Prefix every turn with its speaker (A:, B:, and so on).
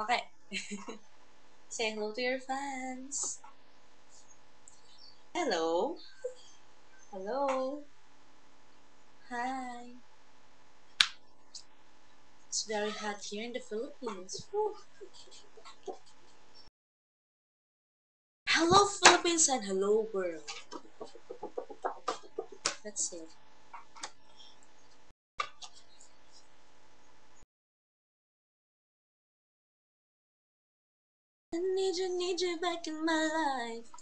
A: Okay. Say hello to your fans. Hello. Hello. Hi. It's very hot here in the Philippines. Hello, Philippines, and hello, world. That's it. I need you, need you back in my life.